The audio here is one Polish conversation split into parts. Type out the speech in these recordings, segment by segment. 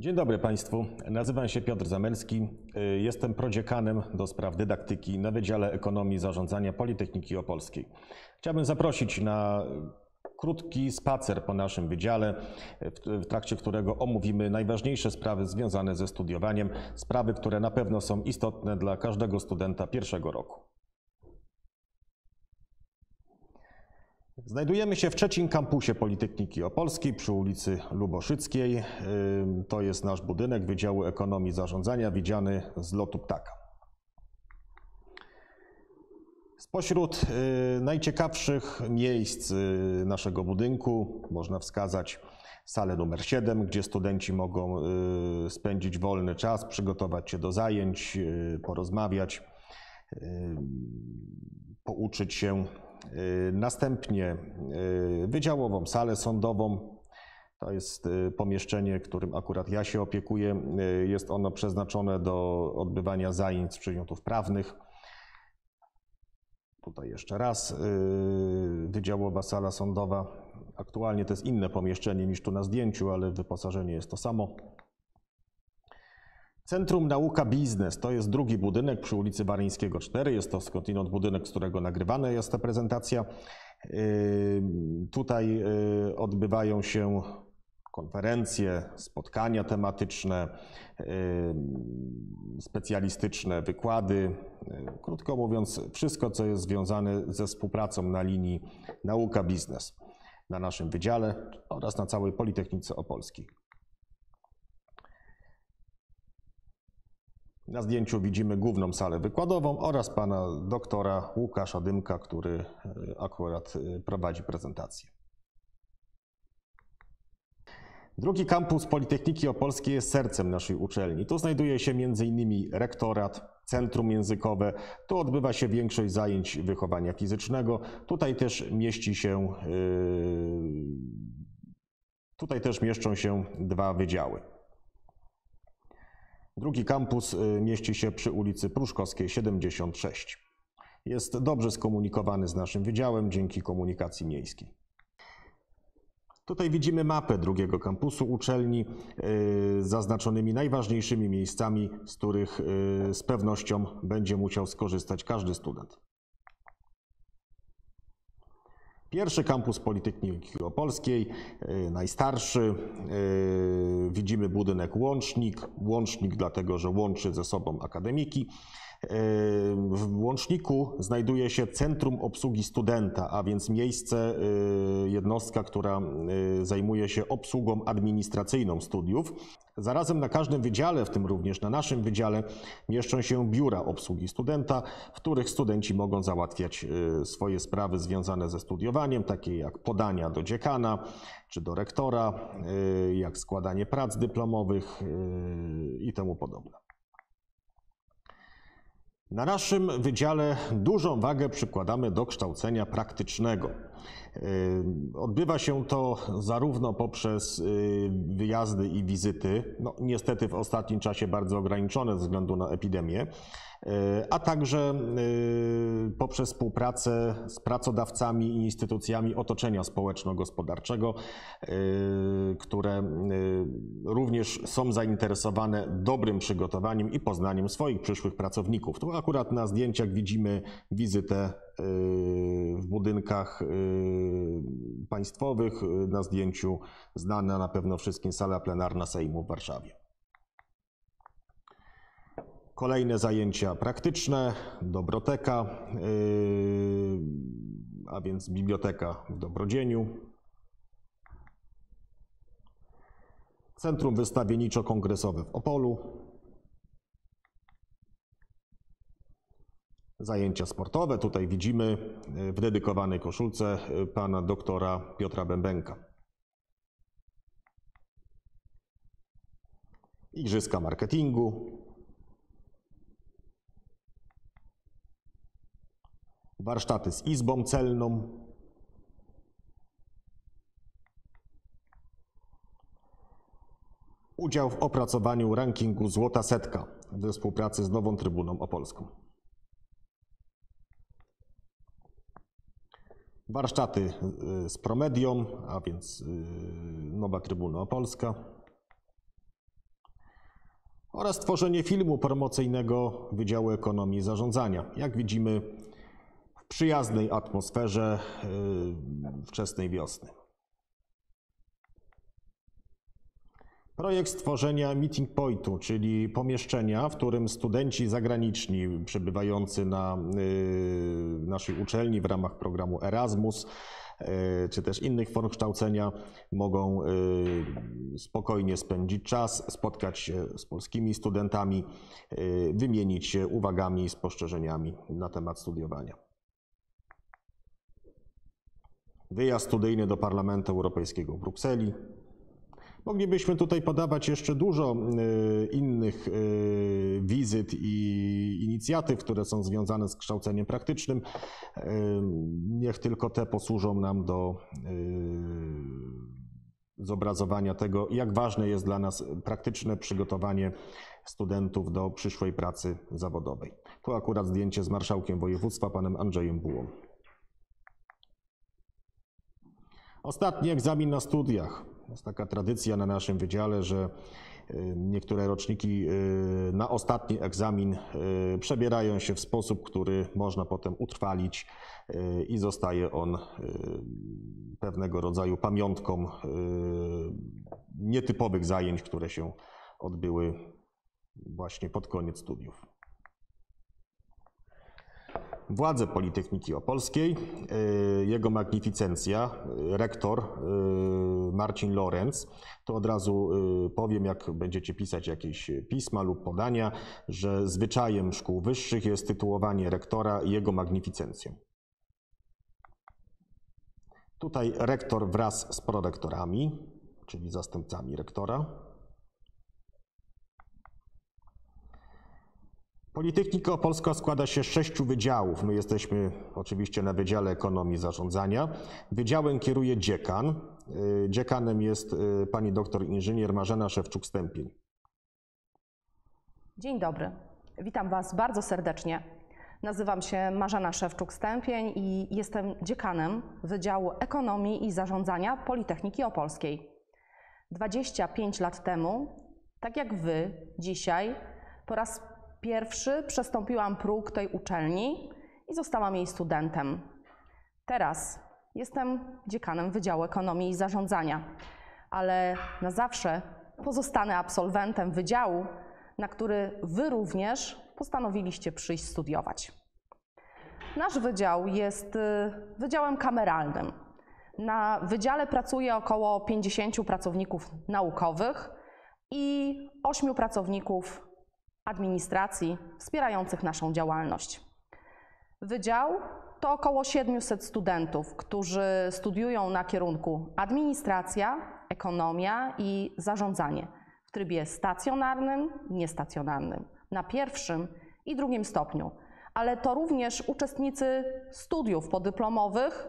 Dzień dobry Państwu. Nazywam się Piotr Zamelski. Y, Jestem prodziekanem do spraw dydaktyki na Wydziale Ekonomii i Zarządzania Politechniki Opolskiej. Chciałbym zaprosić na krótki spacer po naszym wydziale, w, w trakcie którego omówimy najważniejsze sprawy związane ze studiowaniem, sprawy, które na pewno są istotne dla każdego studenta pierwszego roku. Znajdujemy się w trzecim kampusie Politechniki Opolskiej przy ulicy Luboszyckiej. To jest nasz budynek Wydziału Ekonomii Zarządzania, widziany z lotu ptaka. Spośród y, najciekawszych miejsc y, naszego budynku można wskazać salę numer 7, gdzie studenci mogą y, spędzić wolny czas, przygotować się do zajęć, porozmawiać, pouczyć się. Y, Następnie y, wydziałową salę sądową. To jest y, pomieszczenie, którym akurat ja się opiekuję. Jest ono przeznaczone do odbywania zajęć z przedmiotów prawnych. Tutaj jeszcze raz wydziałowa sala sądowa. Aktualnie to jest inne pomieszczenie niż tu na zdjęciu, ale wyposażenie jest to samo. Centrum Nauka Biznes to jest drugi budynek przy ulicy Waryńskiego 4. Jest to skądinąd budynek, z którego nagrywana jest ta prezentacja. Y, Tutaj y, odbywają się konferencje, spotkania tematyczne, y, specjalistyczne wykłady. Krótko mówiąc, wszystko, co jest związane ze współpracą na linii nauka-biznes na naszym wydziale oraz na całej Politechnice Opolskiej. Na zdjęciu widzimy główną salę wykładową oraz pana doktora Łukasza Dymka, który y, akurat y, prowadzi prezentację. Drugi kampus Politechniki Opolskiej jest sercem naszej uczelni. Tu znajduje się m.in. rektorat, centrum językowe. Tu odbywa się większość zajęć wychowania fizycznego. Tutaj też mieści się, yy, tutaj też mieszczą się dwa wydziały. Drugi kampus y, mieści się przy ulicy Pruszkowskiej 76. Jest dobrze skomunikowany z naszym wydziałem dzięki komunikacji miejskiej. Tutaj widzimy mapę drugiego kampusu uczelni y, z zaznaczonymi najważniejszymi miejscami, z których y, z pewnością będzie musiał skorzystać każdy student. Pierwszy kampus Politechniki Opolskiej, y, najstarszy. y, Widzimy budynek Łącznik. Łącznik dlatego, że łączy ze sobą akademiki. Y, W Łączniku znajduje się Centrum Obsługi Studenta, a więc miejsce, jednostka, która zajmuje się obsługą administracyjną studiów. Zarazem na każdym wydziale, w tym również na naszym wydziale, mieszczą się biura obsługi studenta, w których studenci mogą załatwiać y, swoje sprawy związane ze studiowaniem, takie jak podania do dziekana czy do rektora, y, jak składanie prac dyplomowych y, i temu podobne. Na naszym wydziale dużą wagę przykładamy do kształcenia praktycznego. Yy, Odbywa się to zarówno poprzez yy, wyjazdy i wizyty, no, niestety w ostatnim czasie bardzo ograniczone ze względu na epidemię, a także yy, poprzez współpracę z pracodawcami i instytucjami otoczenia społeczno-gospodarczego, yy, które również są zainteresowane dobrym przygotowaniem i poznaniem swoich przyszłych pracowników. Tu akurat na zdjęciach widzimy wizytę w budynkach państwowych. Na zdjęciu znana na pewno wszystkim sala plenarna Sejmu w Warszawie. Kolejne zajęcia praktyczne, dobroteka, yy, a więc biblioteka w Dobrodzieniu. Centrum Wystawienniczo-Kongresowe w Opolu. Zajęcia sportowe. Tutaj widzimy y, w dedykowanej koszulce y, pana doktora Piotra Bębenka. Igrzyska marketingu. Warsztaty z izbą celną. Udział w opracowaniu rankingu Złota Setka we współpracy z Nową Trybuną Opolską. Warsztaty y, z Promedią, a więc y, Nowa Trybuna Opolska. oraz tworzenie filmu promocyjnego Wydziału Ekonomii i Zarządzania. Jak widzimy, przyjaznej atmosferze yy, wczesnej wiosny. Projekt stworzenia meeting pointu, czyli pomieszczenia, w którym studenci zagraniczni przebywający na yy, naszej uczelni w ramach programu Erasmus yy, czy też innych form kształcenia mogą spokojnie spędzić czas, spotkać się z polskimi studentami, wymienić się uwagami i spostrzeżeniami na temat studiowania. Wyjazd studyjny do Parlamentu Europejskiego w Brukseli. Moglibyśmy tutaj podawać jeszcze dużo y, innych y, wizyt i inicjatyw, które są związane z kształceniem praktycznym. Y, Niech tylko te posłużą nam do zobrazowania tego, jak ważne jest dla nas praktyczne przygotowanie studentów do przyszłej pracy zawodowej. Tu akurat zdjęcie z marszałkiem województwa, panem Andrzejem Bułą. Ostatni egzamin na studiach. Jest taka tradycja na naszym wydziale, że y, niektóre roczniki y, na ostatni egzamin y, przebierają się w sposób, który można potem utrwalić i zostaje on pewnego rodzaju pamiątką nietypowych zajęć, które się odbyły właśnie pod koniec studiów. Władze Politechniki Opolskiej, y, jego magnificencja, y, rektor y, Marcin Lorenz, to od razu powiem, jak będziecie pisać jakieś pisma lub podania, że zwyczajem szkół wyższych jest tytułowanie rektora jego magnificencją. Tutaj rektor wraz z prorektorami, czyli zastępcami rektora. Politechnika Opolska składa się z sześciu wydziałów. My jesteśmy oczywiście na Wydziale Ekonomii i Zarządzania. Wydziałem kieruje dziekan. Y, Dziekanem jest y, pani doktor inżynier Marzena Szewczuk-Stępień. Dzień dobry. Witam Was bardzo serdecznie. Nazywam się Marzena Szewczuk-Stępień i jestem dziekanem Wydziału Ekonomii i Zarządzania Politechniki Opolskiej. 25 lat temu, tak jak Wy dzisiaj, po raz pierwszy przestąpiłam próg tej uczelni i zostałam jej studentem. Teraz jestem dziekanem Wydziału Ekonomii i Zarządzania, ale na zawsze pozostanę absolwentem wydziału, na który Wy również postanowiliście przyjść studiować. Nasz wydział jest y, wydziałem kameralnym. Na wydziale pracuje około 50 pracowników naukowych i 8 pracowników administracji wspierających naszą działalność. Wydział to około 700 studentów, którzy studiują na kierunku administracja, ekonomia i zarządzanie w trybie stacjonarnym, niestacjonarnym, na pierwszym i drugim stopniu, ale to również uczestnicy studiów podyplomowych,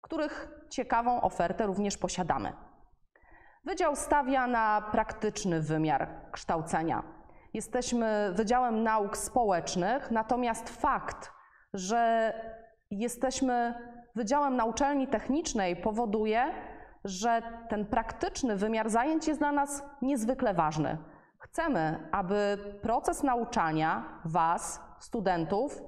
których ciekawą ofertę również posiadamy. Wydział stawia na praktyczny wymiar kształcenia Jesteśmy Wydziałem Nauk Społecznych, natomiast fakt, że jesteśmy Wydziałem na uczelni technicznej powoduje, że ten praktyczny wymiar zajęć jest dla nas niezwykle ważny. Chcemy, aby proces nauczania Was, studentów,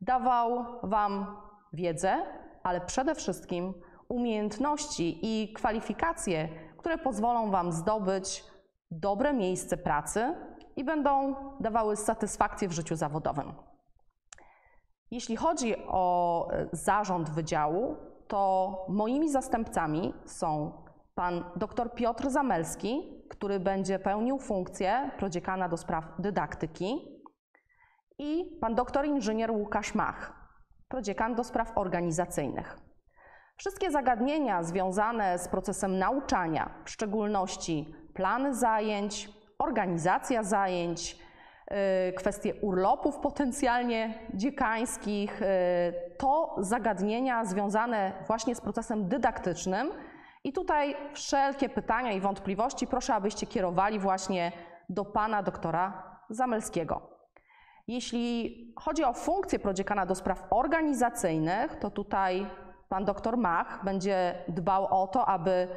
dawał Wam wiedzę, ale przede wszystkim umiejętności i kwalifikacje, które pozwolą Wam zdobyć dobre miejsce pracy i będą dawały satysfakcję w życiu zawodowym. Jeśli chodzi o e, zarząd wydziału, to moimi zastępcami są pan dr Piotr Zamelski, który będzie pełnił funkcję prodziekana do spraw dydaktyki i pan dr inżynier Łukasz Mach, prodziekan do spraw organizacyjnych. Wszystkie zagadnienia związane z procesem nauczania, w szczególności plany zajęć, organizacja zajęć, y, kwestie urlopów potencjalnie dziekańskich, y, to zagadnienia związane właśnie z procesem dydaktycznym. I tutaj wszelkie pytania i wątpliwości proszę, abyście kierowali właśnie do pana doktora Zamelskiego. Jeśli chodzi o funkcję prodziekana do spraw organizacyjnych, to tutaj pan doktor Mach będzie dbał o to, aby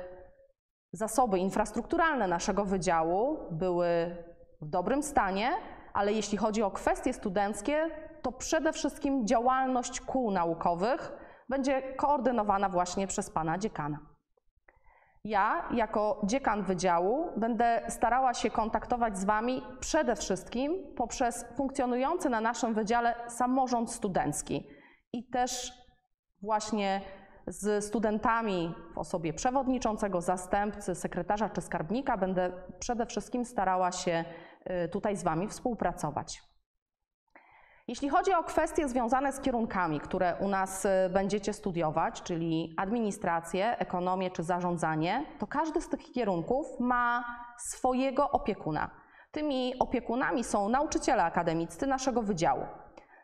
zasoby infrastrukturalne naszego wydziału były w dobrym stanie, ale jeśli chodzi o kwestie studenckie, to przede wszystkim działalność kół naukowych będzie koordynowana właśnie przez pana dziekana. Ja, jako dziekan wydziału, będę starała się kontaktować z Wami przede wszystkim poprzez funkcjonujący na naszym wydziale samorząd studencki i też właśnie z studentami w osobie przewodniczącego, zastępcy, sekretarza czy skarbnika będę przede wszystkim starała się y, tutaj z Wami współpracować. Jeśli chodzi o kwestie związane z kierunkami, które u nas y, będziecie studiować, czyli administrację, ekonomię czy zarządzanie, to każdy z tych kierunków ma swojego opiekuna. Tymi opiekunami są nauczyciele akademiccy naszego wydziału.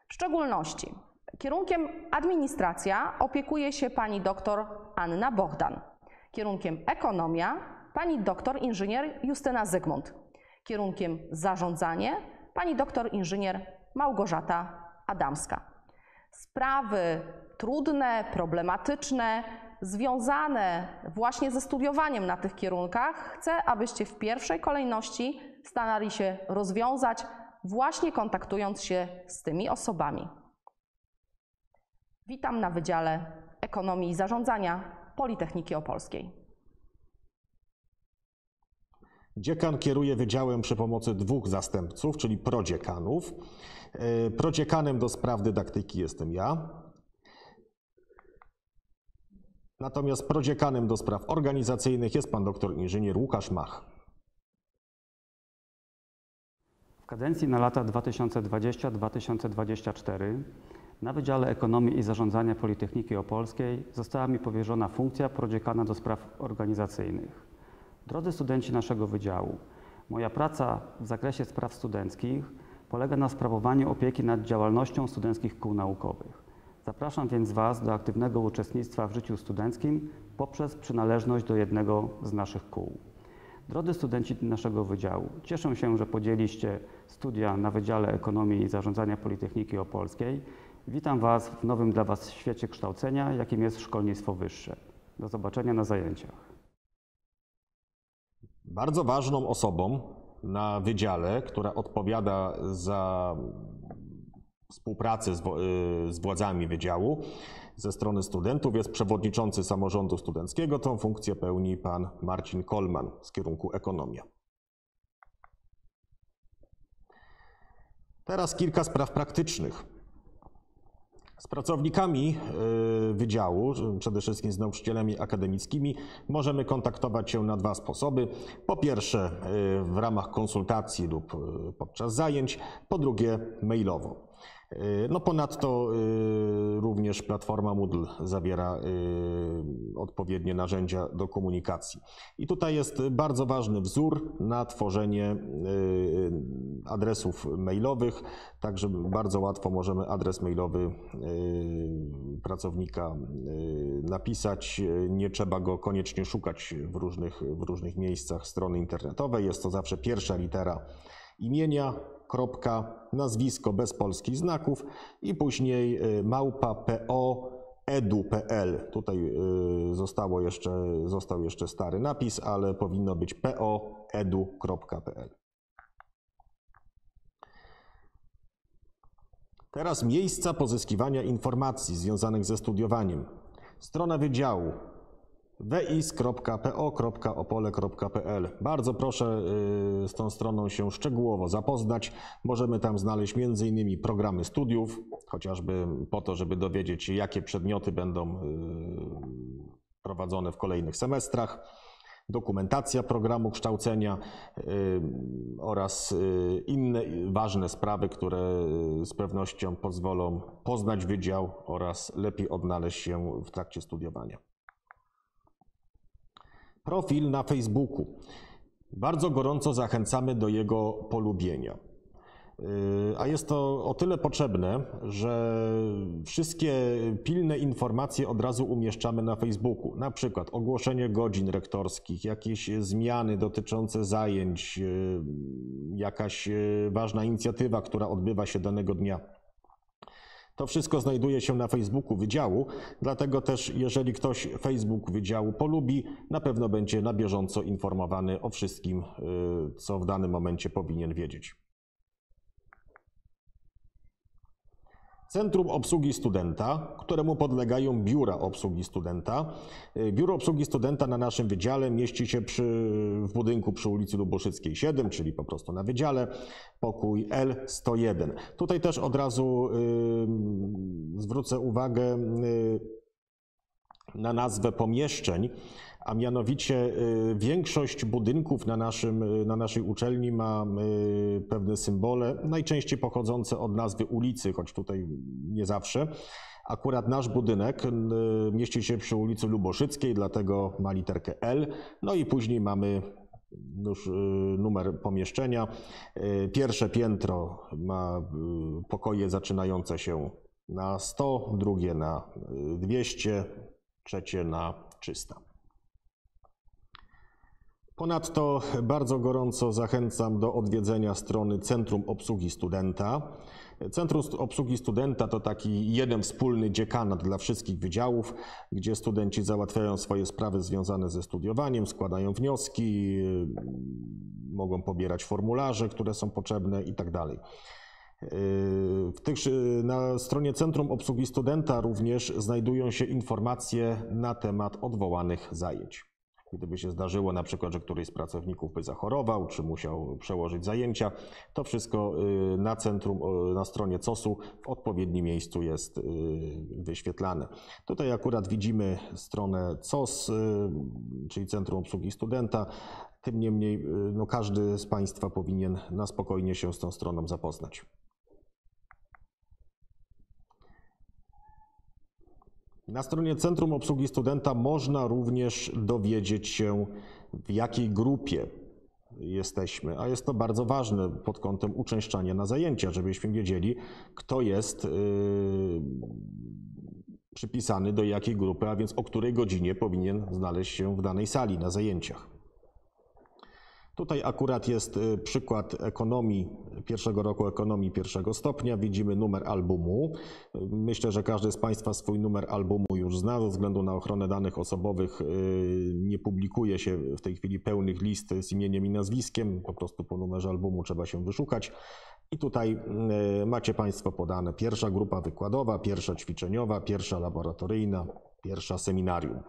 W szczególności kierunkiem administracja opiekuje się pani doktor Anna Bogdan. Kierunkiem ekonomia pani doktor inżynier Justyna Zygmunt. Kierunkiem zarządzanie pani doktor inżynier Małgorzata Adamska. Sprawy trudne, problematyczne, związane właśnie ze studiowaniem na tych kierunkach, chcę, abyście w pierwszej kolejności starali się rozwiązać, właśnie kontaktując się z tymi osobami. Witam na Wydziale Ekonomii i Zarządzania Politechniki Opolskiej. Dziekan kieruje wydziałem przy pomocy dwóch zastępców, czyli prodziekanów. E, Prodziekanem do spraw dydaktyki jestem ja. Natomiast prodziekanem do spraw organizacyjnych jest pan doktor inżynier Łukasz Mach. W kadencji na lata 2020-2024 na Wydziale Ekonomii i Zarządzania Politechniki Opolskiej została mi powierzona funkcja prodziekana do spraw organizacyjnych. Drodzy studenci naszego wydziału, moja praca w zakresie spraw studenckich polega na sprawowaniu opieki nad działalnością studenckich kół naukowych. Zapraszam więc Was do aktywnego uczestnictwa w życiu studenckim poprzez przynależność do jednego z naszych kół. Drodzy studenci naszego wydziału, cieszę się, że podzieliście studia na Wydziale Ekonomii i Zarządzania Politechniki Opolskiej. Witam Was w nowym dla Was świecie kształcenia, jakim jest szkolnictwo wyższe. Do zobaczenia na zajęciach. Bardzo ważną osobą na wydziale, która odpowiada za współpracę z, y, władzami wydziału ze strony studentów jest przewodniczący samorządu studenckiego. Tą funkcję pełni pan Marcin Kolman z kierunku ekonomia. Teraz kilka spraw praktycznych. Z pracownikami y, wydziału, przede wszystkim z nauczycielami akademickimi, możemy kontaktować się na dwa sposoby. Po pierwsze, y, w ramach konsultacji lub y, podczas zajęć, po drugie, mailowo. Y, No ponadto y, również platforma Moodle zawiera y, odpowiednie narzędzia do komunikacji. I tutaj jest bardzo ważny wzór na tworzenie adresów mailowych, także bardzo łatwo możemy adres mailowy pracownika napisać. Nie trzeba go koniecznie szukać w różnych, w różnych miejscach strony internetowej. Jest to zawsze pierwsza litera imienia, kropka, nazwisko bez polskich znaków i później y, małpa po edu.pl. Tutaj y, zostało jeszcze, został jeszcze stary napis, ale powinno być poedu.pl. Teraz miejsca pozyskiwania informacji związanych ze studiowaniem. Strona wydziału wis.po.opole.pl. Bardzo proszę y, z tą stroną się szczegółowo zapoznać. Możemy tam znaleźć m.in. programy studiów, chociażby po to, żeby dowiedzieć się, jakie przedmioty będą y, prowadzone w kolejnych semestrach dokumentacja programu kształcenia y, oraz inne ważne sprawy, które z pewnością pozwolą poznać wydział oraz lepiej odnaleźć się w trakcie studiowania. Profil na Facebooku. Bardzo gorąco zachęcamy do jego polubienia. Yy, A jest to o tyle potrzebne, że wszystkie pilne informacje od razu umieszczamy na Facebooku. Na przykład ogłoszenie godzin rektorskich, jakieś zmiany dotyczące zajęć, yy, jakaś yy, ważna inicjatywa, która odbywa się danego dnia. To wszystko znajduje się na Facebooku Wydziału, dlatego też jeżeli ktoś Facebook Wydziału polubi, na pewno będzie na bieżąco informowany o wszystkim, y, co w danym momencie powinien wiedzieć. Centrum Obsługi Studenta, któremu podlegają biura obsługi studenta. Y, Biuro Obsługi Studenta na naszym wydziale mieści się przy, w budynku przy ulicy Luboszyckiej 7, czyli po prostu na wydziale, pokój L101. Tutaj też od razu y, zwrócę uwagę y, na nazwę pomieszczeń, a mianowicie y, większość budynków na, naszym, y, na naszej uczelni ma y, pewne symbole, najczęściej pochodzące od nazwy ulicy, choć tutaj nie zawsze. Akurat nasz budynek mieści się przy ulicy Luboszyckiej, dlatego ma literkę L. No i później mamy już numer pomieszczenia. Pierwsze piętro ma pokoje zaczynające się na 100, drugie na y, 200, trzecie na 300. Ponadto bardzo gorąco zachęcam do odwiedzenia strony Centrum Obsługi Studenta. Centrum Obsługi Studenta to taki jeden wspólny dziekanat dla wszystkich wydziałów, gdzie studenci załatwiają swoje sprawy związane ze studiowaniem, składają wnioski, yy, mogą pobierać formularze, które są potrzebne itd. Yy, W tych, na stronie Centrum Obsługi Studenta również znajdują się informacje na temat odwołanych zajęć. Gdyby się zdarzyło na przykład, że któryś z pracowników by zachorował, czy musiał przełożyć zajęcia, to wszystko y, na centrum, y, na stronie COS-u w odpowiednim miejscu jest y, wyświetlane. Tutaj akurat widzimy stronę COS, czyli Centrum Obsługi Studenta. Tym niemniej no, każdy z Państwa powinien na spokojnie się z tą stroną zapoznać. Na stronie Centrum Obsługi Studenta można również dowiedzieć się, w jakiej grupie jesteśmy, a jest to bardzo ważne pod kątem uczęszczania na zajęcia, żebyśmy wiedzieli, kto jest yy, przypisany do jakiej grupy, a więc o której godzinie powinien znaleźć się w danej sali na zajęciach. Tutaj akurat jest y, przykład ekonomii, pierwszego roku ekonomii pierwszego stopnia. Widzimy numer albumu. Myślę, że każdy z Państwa swój numer albumu już zna. Ze względu na ochronę danych osobowych y, nie publikuje się w tej chwili pełnych list z imieniem i nazwiskiem. Po prostu po numerze albumu trzeba się wyszukać. I tutaj y, macie Państwo podane pierwsza grupa wykładowa, pierwsza ćwiczeniowa, pierwsza laboratoryjna, pierwsza seminarium.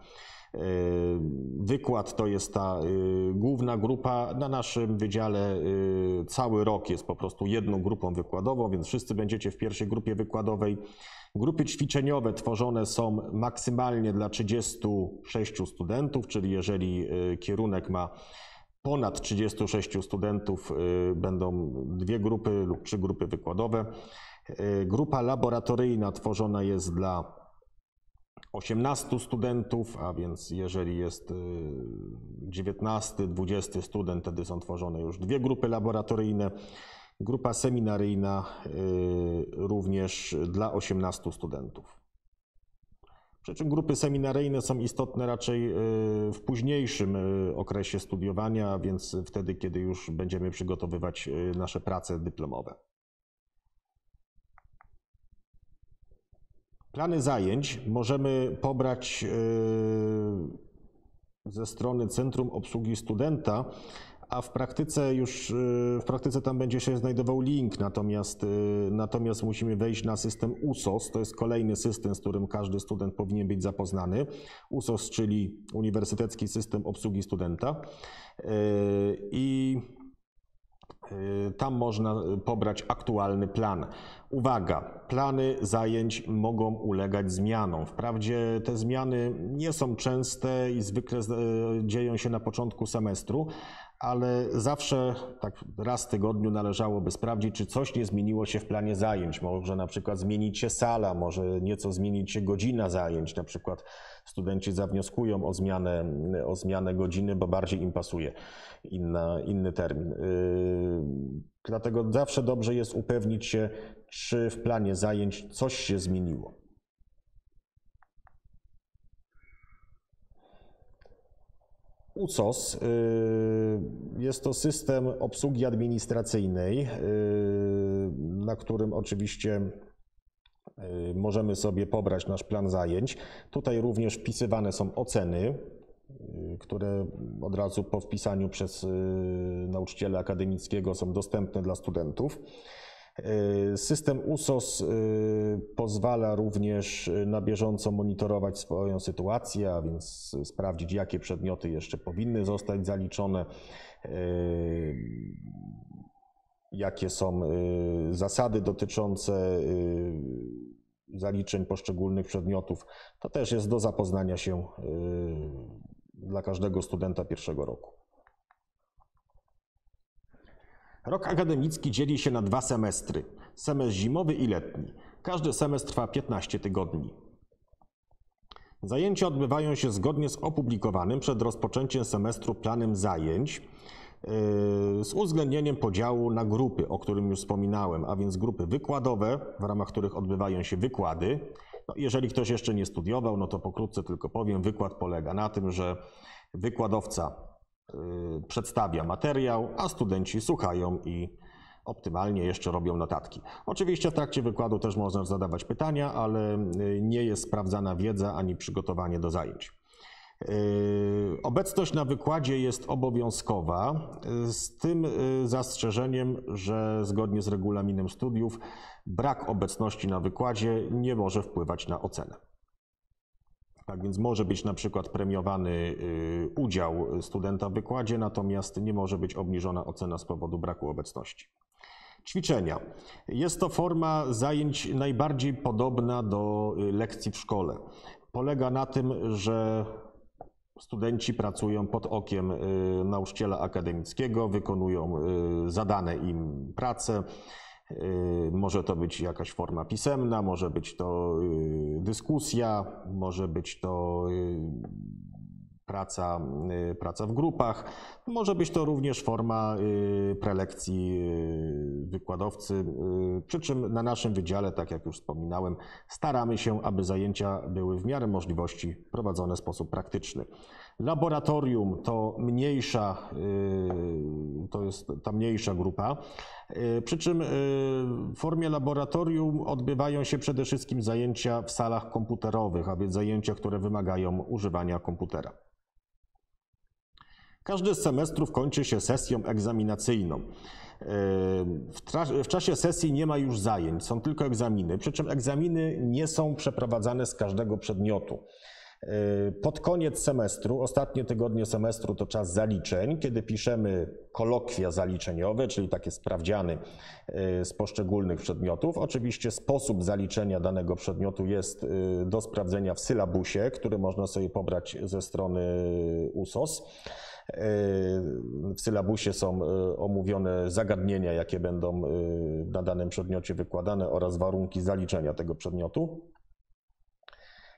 Wykład to jest ta y, główna grupa. Na naszym wydziale y, cały rok jest po prostu jedną grupą wykładową, więc wszyscy będziecie w pierwszej grupie wykładowej. Grupy ćwiczeniowe tworzone są maksymalnie dla 36 studentów, czyli jeżeli kierunek ma ponad 36 studentów, będą dwie grupy lub trzy grupy wykładowe. Grupa laboratoryjna tworzona jest dla 18 studentów, a więc jeżeli jest 19, 20 student, wtedy są tworzone już dwie grupy laboratoryjne. Grupa seminaryjna y, również dla 18 studentów. Przy czym grupy seminaryjne są istotne raczej y, w późniejszym y, okresie studiowania, więc wtedy, kiedy już będziemy przygotowywać nasze prace dyplomowe. Plany zajęć możemy pobrać yy, ze strony Centrum Obsługi Studenta, a w praktyce już yy, w praktyce tam będzie się znajdował link, natomiast, yy, natomiast musimy wejść na system USOS. To jest kolejny system, z którym każdy student powinien być zapoznany. USOS, czyli Uniwersytecki System Obsługi Studenta. I tam można pobrać aktualny plan. Uwaga, plany zajęć mogą ulegać zmianom. Wprawdzie te zmiany nie są częste i zwykle dzieją się na początku semestru, ale zawsze tak raz w tygodniu należałoby sprawdzić, czy coś nie zmieniło się w planie zajęć. Może na przykład zmienić się sala, może nieco zmienić się godzina zajęć. Na przykład studenci zawnioskują o zmianę, o zmianę godziny, bo bardziej im pasuje inna, inny termin. Yy, dlatego zawsze dobrze jest upewnić się, czy w planie zajęć coś się zmieniło. UCOS jest to system obsługi administracyjnej, na którym oczywiście y, możemy sobie pobrać nasz plan zajęć. Tutaj również wpisywane są oceny, y, które od razu po wpisaniu przez y, nauczyciela akademickiego są dostępne dla studentów. Y, System USOS y, pozwala również y, na bieżąco monitorować swoją sytuację, a więc sprawdzić, jakie przedmioty jeszcze powinny zostać zaliczone, jakie są zasady dotyczące zaliczeń poszczególnych przedmiotów. To też jest do zapoznania się dla każdego studenta pierwszego roku. Rok akademicki dzieli się na dwa semestry: semestr zimowy i letni. Każdy semestr trwa 15 tygodni. Zajęcia odbywają się zgodnie z opublikowanym przed rozpoczęciem semestru planem zajęć yy, z uwzględnieniem podziału na grupy, o którym już wspominałem, a więc grupy wykładowe, w ramach których odbywają się wykłady. No, jeżeli ktoś jeszcze nie studiował, no to pokrótce tylko powiem, wykład polega na tym, że wykładowca przedstawia materiał, a studenci słuchają i optymalnie jeszcze robią notatki. Oczywiście w trakcie wykładu też można zadawać pytania, ale y, nie jest sprawdzana wiedza ani przygotowanie do zajęć. Y, Obecność na wykładzie jest obowiązkowa, y, z tym y, zastrzeżeniem, że zgodnie z regulaminem studiów brak obecności na wykładzie nie może wpływać na ocenę. Tak więc może być na przykład premiowany y, udział studenta w wykładzie, natomiast nie może być obniżona ocena z powodu braku obecności. Ćwiczenia. Jest to forma zajęć najbardziej podobna do y, lekcji w szkole. Polega na tym, że studenci pracują pod okiem y, nauczyciela akademickiego, wykonują zadane im prace. Y, Może to być jakaś forma pisemna, może być to y, dyskusja, może być to y, praca, praca w grupach, może być to również forma prelekcji wykładowcy. Przy czym na naszym wydziale, tak jak już wspominałem, staramy się, aby zajęcia były w miarę możliwości prowadzone w sposób praktyczny. Laboratorium to mniejsza, y, to jest ta mniejsza grupa. Y, Przy czym y, w formie laboratorium odbywają się przede wszystkim zajęcia w salach komputerowych, a więc zajęcia, które wymagają używania komputera. Każdy z semestrów kończy się sesją egzaminacyjną. W, w czasie sesji nie ma już zajęć, są tylko egzaminy, przy czym egzaminy nie są przeprowadzane z każdego przedmiotu. Yy, Pod koniec semestru, ostatnie tygodnie semestru to czas zaliczeń, kiedy piszemy kolokwia zaliczeniowe, czyli takie sprawdziany yy, z poszczególnych przedmiotów. Oczywiście sposób zaliczenia danego przedmiotu jest yy, do sprawdzenia w sylabusie, który można sobie pobrać ze strony USOS. W sylabusie są omówione zagadnienia, jakie będą na danym przedmiocie wykładane oraz warunki zaliczenia tego przedmiotu.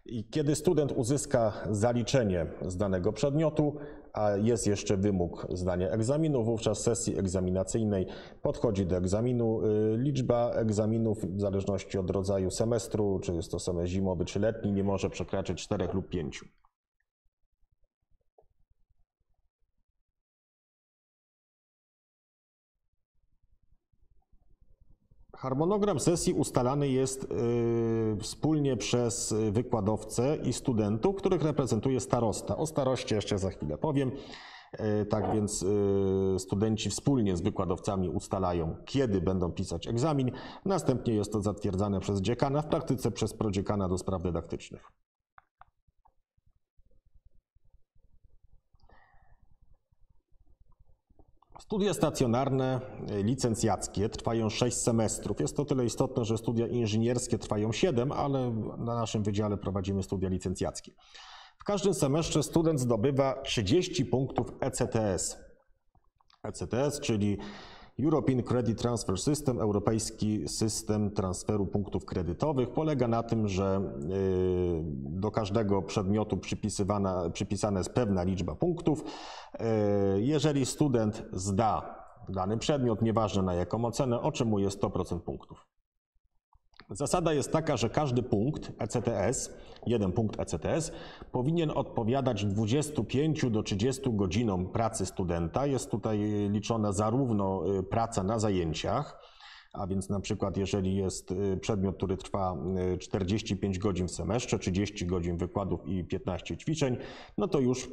I kiedy student uzyska zaliczenie z danego przedmiotu, a jest jeszcze wymóg zdania egzaminu, wówczas sesji egzaminacyjnej podchodzi do egzaminu. Y, Liczba egzaminów, w zależności od rodzaju semestru, czy jest to semestr zimowy, czy letni, nie może przekraczać 4 lub 5. Harmonogram sesji ustalany jest y, wspólnie przez wykładowcę i studentów, których reprezentuje starosta. O staroście jeszcze za chwilę powiem. Y, Tak więc y, studenci wspólnie z wykładowcami ustalają, kiedy będą pisać egzamin. Następnie jest to zatwierdzane przez dziekana, w praktyce przez prodziekana do spraw dydaktycznych. Studia stacjonarne, y, licencjackie trwają 6 semestrów. Jest to tyle istotne, że studia inżynierskie trwają 7, ale na naszym wydziale prowadzimy studia licencjackie. W każdym semestrze student zdobywa 30 punktów E ECTS. ECTS, czyli European Credit Transfer System, Europejski System Transferu Punktów Kredytowych, polega na tym, że y, do każdego przedmiotu przypisana jest pewna liczba punktów. Y, Jeżeli student zda dany przedmiot, nieważne na jaką ocenę, otrzymuje 100% punktów. Zasada jest taka, że każdy punkt ECTS, jeden punkt ECTS, powinien odpowiadać 25 do 30 godzinom pracy studenta. Jest tutaj liczona zarówno y, praca na zajęciach, A więc na przykład jeżeli jest y, przedmiot, który trwa y, 45 godzin w semestrze, 30 godzin wykładów i 15 ćwiczeń, no to już y,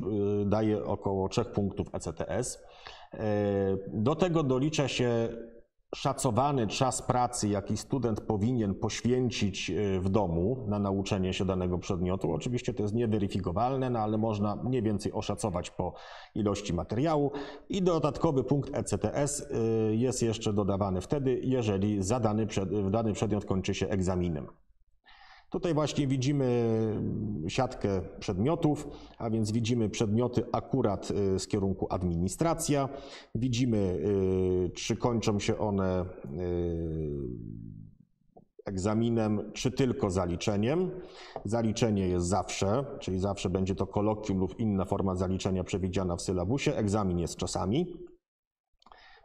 daje około 3 punktów ECTS. Y, Do tego dolicza się szacowany czas pracy, jaki student powinien poświęcić y, w domu na nauczenie się danego przedmiotu. Oczywiście to jest nieweryfikowalne, no ale można mniej więcej oszacować po ilości materiału. I dodatkowy punkt ECTS y, jest jeszcze dodawany wtedy, jeżeli zadany przed, dany przedmiot kończy się egzaminem. Tutaj właśnie widzimy siatkę przedmiotów, a więc widzimy przedmioty akurat y, z kierunku administracja. Widzimy, y, czy kończą się one y, egzaminem, czy tylko zaliczeniem. Zaliczenie jest zawsze, czyli zawsze będzie to kolokwium lub inna forma zaliczenia przewidziana w sylabusie. Egzamin jest czasami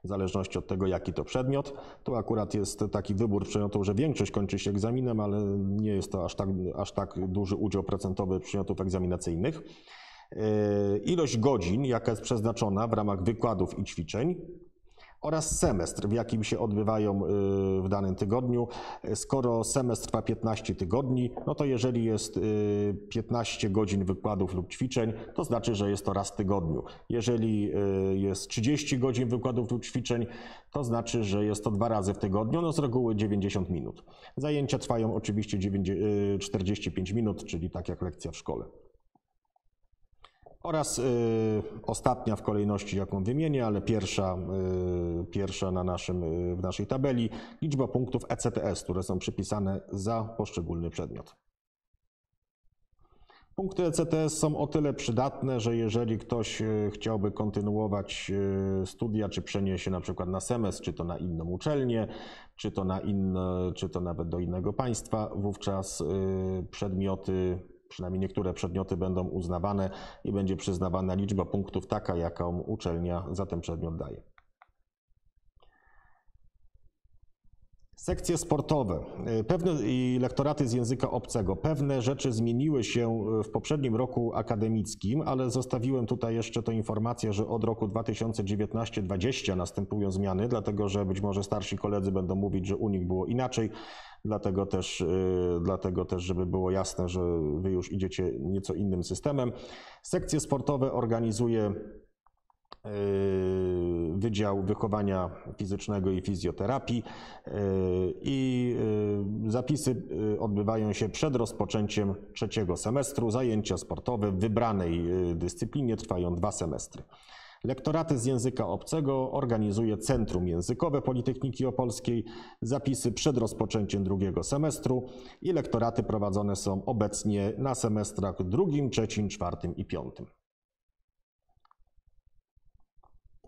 w zależności od tego, jaki to przedmiot. Tu akurat jest taki wybór przedmiotów, że większość kończy się egzaminem, ale nie jest to aż tak, aż tak duży udział procentowy przedmiotów egzaminacyjnych. Yy, Ilość godzin, jaka jest przeznaczona w ramach wykładów i ćwiczeń oraz semestr, w jakim się odbywają yy, w danym tygodniu. Skoro semestr trwa 15 tygodni, no to jeżeli jest yy, 15 godzin wykładów lub ćwiczeń, to znaczy, że jest to raz w tygodniu. Jeżeli yy, jest 30 godzin wykładów lub ćwiczeń, to znaczy, że jest to dwa razy w tygodniu, no z reguły 90 minut. Zajęcia trwają oczywiście 90 yy, 45 minut, czyli tak jak lekcja w szkole. Oraz y, ostatnia w kolejności, jaką wymienię, ale pierwsza, y, pierwsza na naszym, y, w naszej tabeli, liczba punktów ECTS, które są przypisane za poszczególny przedmiot. Punkty ECTS są o tyle przydatne, że jeżeli ktoś y, chciałby kontynuować y, studia, czy przeniesie się na przykład na semestr, czy to na inną uczelnię, czy to, na inne, czy to nawet do innego państwa, wówczas y, przedmioty przynajmniej niektóre przedmioty będą uznawane i będzie przyznawana liczba punktów taka, jaką uczelnia za ten przedmiot daje. Sekcje sportowe y, pewne lektoraty z języka obcego. Pewne rzeczy zmieniły się y, w poprzednim roku akademickim, ale zostawiłem tutaj jeszcze tę informację, że od roku 2019-2020 następują zmiany, dlatego że być może starsi koledzy będą mówić, że u nich było inaczej. Dlatego też, y, dlatego też, żeby było jasne, że wy już idziecie nieco innym systemem. Sekcje sportowe organizuje Wydział Wychowania Fizycznego i Fizjoterapii y, i y, zapisy odbywają się przed rozpoczęciem trzeciego semestru. Zajęcia sportowe w wybranej dyscyplinie trwają dwa semestry. Lektoraty z języka obcego organizuje Centrum Językowe Politechniki Opolskiej. Zapisy przed rozpoczęciem drugiego semestru i lektoraty prowadzone są obecnie na semestrach drugim, trzecim, czwartym i piątym.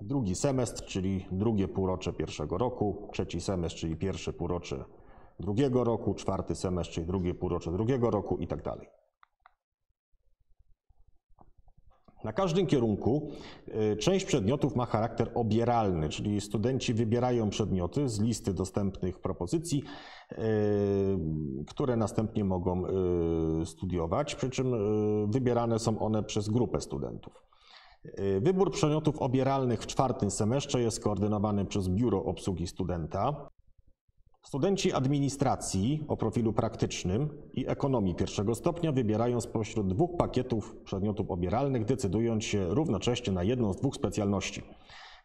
Drugi semestr, czyli drugie półrocze pierwszego roku, trzeci semestr, czyli pierwsze półrocze drugiego roku, czwarty semestr, czyli drugie półrocze drugiego roku i tak dalej. Na każdym kierunku y, część przedmiotów ma charakter obieralny, czyli studenci wybierają przedmioty z listy dostępnych propozycji, y, które następnie mogą y, studiować, przy czym wybierane są one przez grupę studentów. Y, Wybór przedmiotów obieralnych w czwartym semestrze jest koordynowany przez Biuro Obsługi Studenta. Studenci administracji o profilu praktycznym i ekonomii pierwszego stopnia wybierają spośród dwóch pakietów przedmiotów obieralnych, decydując się równocześnie na jedną z dwóch specjalności.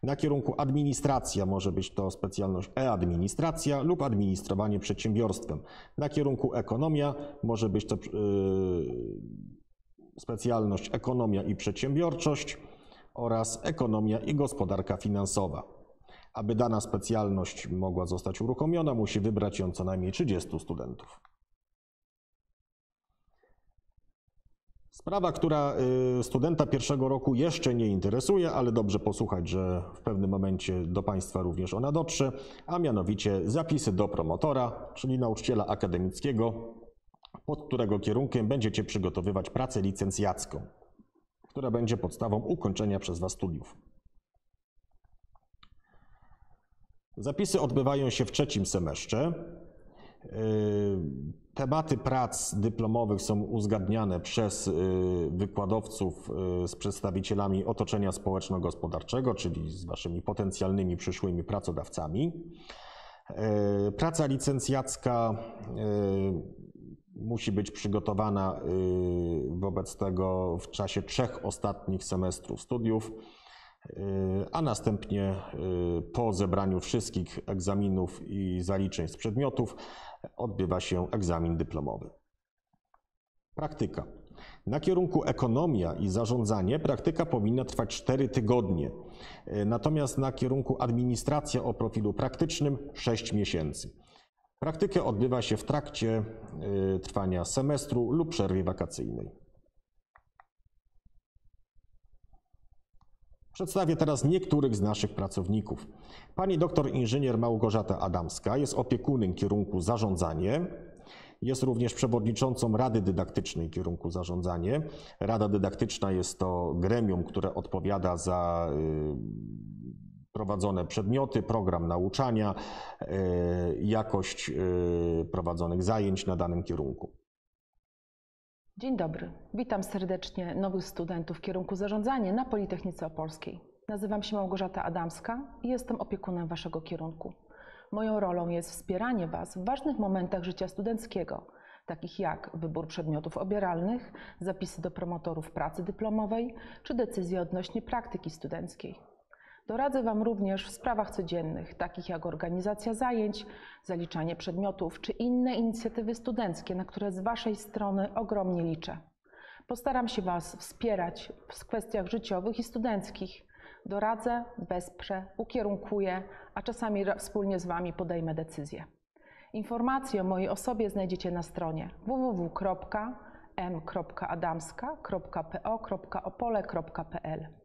Na kierunku administracja może być to specjalność e-administracja lub administrowanie przedsiębiorstwem. Na kierunku ekonomia może być to yy, specjalność ekonomia i przedsiębiorczość oraz ekonomia i gospodarka finansowa. Aby dana specjalność mogła zostać uruchomiona, musi wybrać ją co najmniej 30 studentów. Sprawa, która y, studenta pierwszego roku jeszcze nie interesuje, ale dobrze posłuchać, że w pewnym momencie do Państwa również ona dotrze, a mianowicie zapisy do promotora, czyli nauczyciela akademickiego, pod którego kierunkiem będziecie przygotowywać pracę licencjacką, która będzie podstawą ukończenia przez Was studiów. Zapisy odbywają się w trzecim semestrze. Yy, Tematy prac dyplomowych są uzgadniane przez yy, wykładowców yy, z przedstawicielami otoczenia społeczno-gospodarczego, czyli z Waszymi potencjalnymi przyszłymi pracodawcami. Praca licencjacka musi być przygotowana e, wobec tego w czasie trzech ostatnich semestrów studiów, e, a następnie e, po zebraniu wszystkich egzaminów i zaliczeń z przedmiotów odbywa się egzamin dyplomowy. Praktyka. Na kierunku ekonomia i zarządzanie praktyka powinna trwać 4 tygodnie, natomiast na kierunku administracja o profilu praktycznym 6 miesięcy. Praktykę odbywa się w trakcie e, trwania semestru lub przerwy wakacyjnej. Przedstawię teraz niektórych z naszych pracowników. Pani doktor inżynier Małgorzata Adamska jest opiekunem kierunku zarządzanie. Jest również przewodniczącą Rady Dydaktycznej kierunku zarządzanie. Rada Dydaktyczna jest to gremium, które odpowiada za y, prowadzone przedmioty, program nauczania, y, jakość y, prowadzonych zajęć na danym kierunku. Dzień dobry. Witam serdecznie nowych studentów kierunku zarządzanie na Politechnice Opolskiej. Nazywam się Małgorzata Adamska i jestem opiekunem Waszego kierunku. Moją rolą jest wspieranie Was w ważnych momentach życia studenckiego, takich jak wybór przedmiotów obieralnych, zapisy do promotorów pracy dyplomowej czy decyzje odnośnie praktyki studenckiej. Doradzę Wam również w sprawach codziennych, takich jak organizacja zajęć, zaliczanie przedmiotów czy inne inicjatywy studenckie, na które z Waszej strony ogromnie liczę. Postaram się Was wspierać w kwestiach życiowych i studenckich. Doradzę, wesprze, ukierunkuję, a czasami wspólnie z Wami podejmę decyzje. Informacje o mojej osobie znajdziecie na stronie www.m.adamska.po.opole.pl.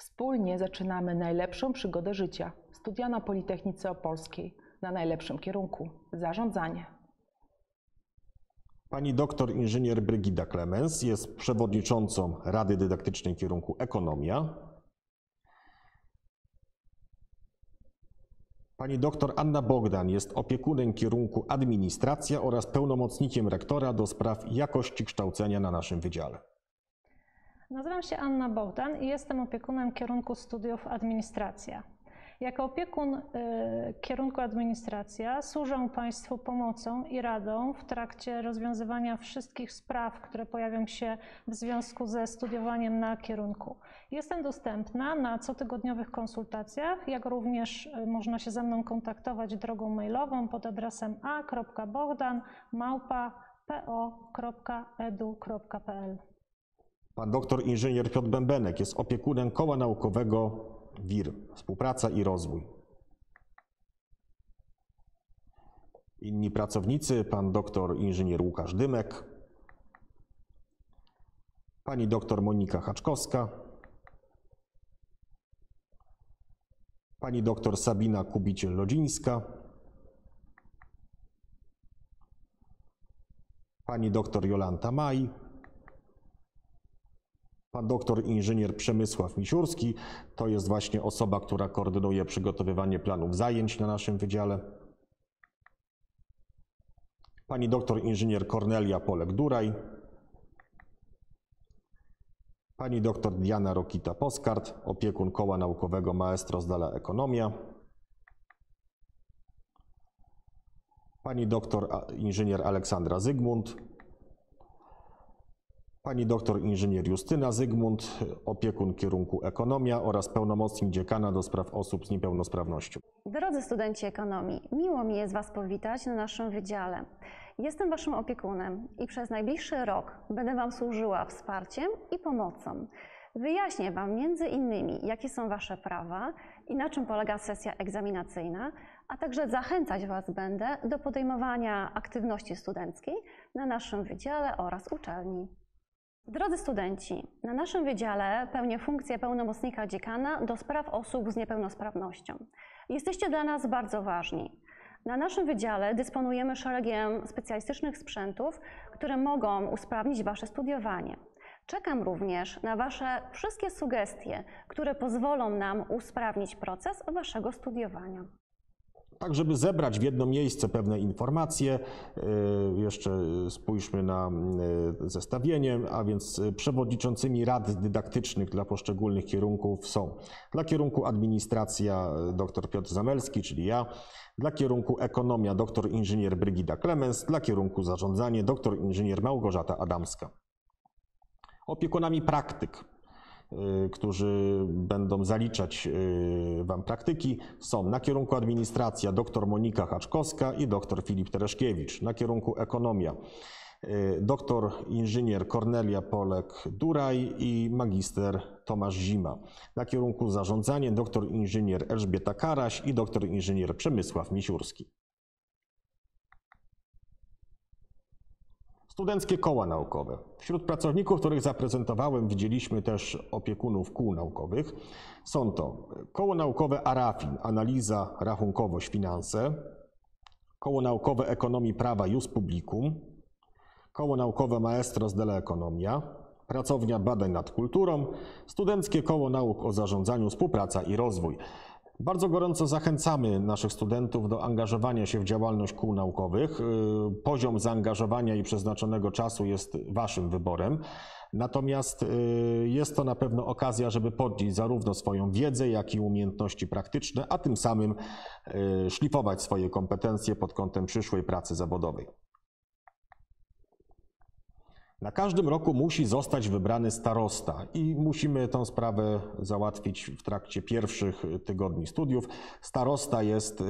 Wspólnie zaczynamy najlepszą przygodę życia studia na Politechnice Opolskiej na najlepszym kierunku zarządzanie. Pani doktor inżynier Brygida Klemens jest przewodniczącą Rady Dydaktycznej kierunku ekonomia. Pani doktor Anna Bogdan jest opiekunem kierunku administracja oraz pełnomocnikiem rektora do spraw jakości kształcenia na naszym wydziale. Nazywam się Anna Bogdan i jestem opiekunem kierunku studiów administracja. Jako opiekun y, kierunku administracja służę Państwu pomocą i radą w trakcie rozwiązywania wszystkich spraw, które pojawią się w związku ze studiowaniem na kierunku. Jestem dostępna na cotygodniowych konsultacjach, jak również y, można się ze mną kontaktować drogą mailową pod adresem a.bogdan.małpa.po.edu.pl. Pan doktor inżynier Piotr Bębenek jest opiekunem koła naukowego WIR, Współpraca i Rozwój. Inni pracownicy, pan doktor inżynier Łukasz Dymek, pani doktor Monika Haczkowska, pani doktor Sabina Kubiciel-Lodzińska, pani doktor Jolanta Maj, Pan doktor inżynier Przemysław Misiurski to jest właśnie osoba, która koordynuje przygotowywanie planów zajęć na naszym wydziale. Pani doktor inżynier Kornelia Polek-Duraj. Pani doktor Diana Rokita-Poskart, opiekun koła naukowego Maestro Zdala Ekonomia. Pani doktor inżynier Aleksandra Zygmunt, Pani doktor inżynier Justyna Zygmunt, opiekun kierunku ekonomia oraz pełnomocnik dziekana do spraw osób z niepełnosprawnością. Drodzy studenci ekonomii, miło mi jest Was powitać na naszym wydziale. Jestem Waszym opiekunem i przez najbliższy rok będę Wam służyła wsparciem i pomocą. Wyjaśnię Wam między innymi, jakie są Wasze prawa i na czym polega sesja egzaminacyjna, a także zachęcać Was będę do podejmowania aktywności studenckiej na naszym wydziale oraz uczelni. Drodzy studenci, na naszym wydziale pełnię funkcję pełnomocnika dziekana do spraw osób z niepełnosprawnością. Jesteście dla nas bardzo ważni. Na naszym wydziale dysponujemy szeregiem specjalistycznych sprzętów, które mogą usprawnić Wasze studiowanie. Czekam również na Wasze wszystkie sugestie, które pozwolą nam usprawnić proces Waszego studiowania. Tak, żeby zebrać w jedno miejsce pewne informacje, y, jeszcze spójrzmy na y, zestawienie, a więc przewodniczącymi rad dydaktycznych dla poszczególnych kierunków są dla kierunku administracja dr Piotr Zamelski, czyli ja, dla kierunku ekonomia dr inżynier Brygida Klemens, dla kierunku zarządzanie dr inżynier Małgorzata Adamska. Opiekunami praktyk którzy będą zaliczać y, Wam praktyki, są na kierunku administracja dr Monika Haczkowska i dr Filip Tereszkiewicz, na kierunku ekonomia y, dr inżynier Kornelia Polek-Duraj i magister Tomasz Zima, na kierunku zarządzanie dr inżynier Elżbieta Karaś i dr inżynier Przemysław Misiurski. Studenckie koła naukowe. Wśród pracowników, których zaprezentowałem, widzieliśmy też opiekunów kół naukowych. Są to koło naukowe ARAFIN, analiza, rachunkowość, finanse, koło naukowe ekonomii prawa Jus Publicum, koło naukowe Maestros della Economia, pracownia badań nad kulturą, studenckie koło nauk o zarządzaniu, współpraca i rozwój. Bardzo gorąco zachęcamy naszych studentów do angażowania się w działalność kół naukowych. Y, Poziom zaangażowania i przeznaczonego czasu jest Waszym wyborem. Natomiast y, jest to na pewno okazja, żeby podnieść zarówno swoją wiedzę, jak i umiejętności praktyczne, a tym samym y, szlifować swoje kompetencje pod kątem przyszłej pracy zawodowej. Na każdym roku musi zostać wybrany starosta i musimy tę sprawę załatwić w trakcie pierwszych tygodni studiów. Starosta jest y,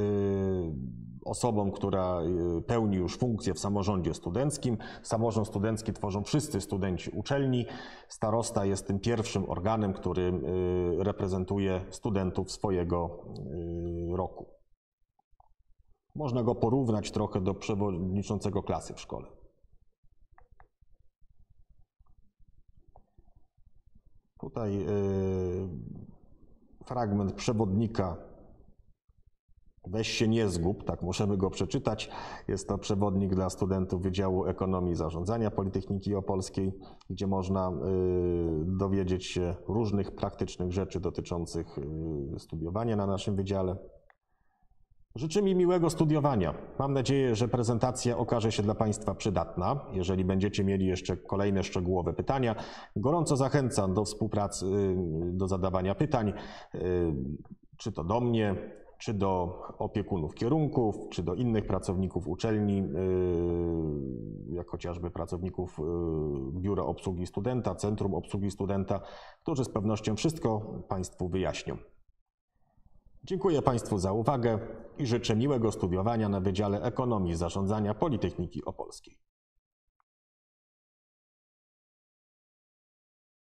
osobą, która y, pełni już funkcję w samorządzie studenckim. Samorząd studencki tworzą wszyscy studenci uczelni. Starosta jest tym pierwszym organem, który y, reprezentuje studentów swojego roku. Można go porównać trochę do przewodniczącego klasy w szkole. Tutaj y, fragment przewodnika Weź się nie zgub, tak możemy go przeczytać. Jest to przewodnik dla studentów Wydziału Ekonomii i Zarządzania Politechniki Opolskiej, gdzie można y, dowiedzieć się różnych praktycznych rzeczy dotyczących y, studiowania na naszym wydziale. Życzę mi miłego studiowania. Mam nadzieję, że prezentacja okaże się dla Państwa przydatna. Jeżeli będziecie mieli jeszcze kolejne szczegółowe pytania, gorąco zachęcam do współpracy, y, do zadawania pytań, y, czy to do mnie, czy do opiekunów kierunków, czy do innych pracowników uczelni, y, jak chociażby pracowników Biura Obsługi Studenta, Centrum Obsługi Studenta, którzy z pewnością wszystko Państwu wyjaśnią. Dziękuję Państwu za uwagę i życzę miłego studiowania na Wydziale Ekonomii Zarządzania Politechniki Opolskiej.